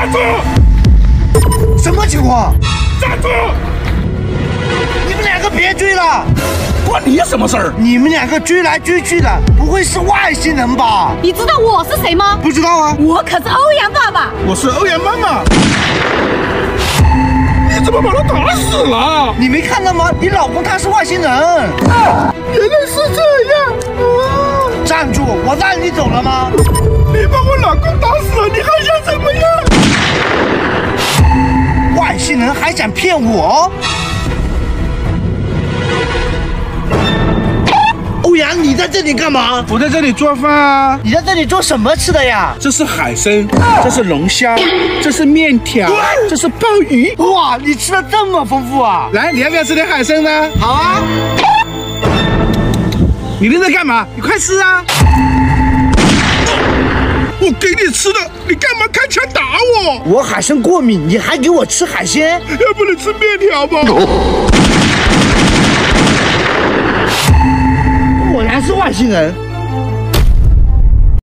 站住！什么情况？站住！你们两个别追了！关你什么事儿？你们两个追来追去的，不会是外星人吧？你知道我是谁吗？不知道啊。我可是欧阳爸爸。我是欧阳妈妈。你怎么把他打死了？你没看到吗？你老公他是外星人。啊，原来是这外星人还想骗我？欧阳，你在这里干嘛？我在这里做饭啊。你在这里做什么吃的呀？这是海参，这是龙虾，这是面条，这是鲍鱼。哇，你吃的这么丰富啊！来，你要不要吃点海参呢？好啊。你愣在干嘛？你快吃啊！我给你吃的，你干嘛开枪打我？我海参过敏，你还给我吃海鲜？要不你吃面条吧？果然是外星人。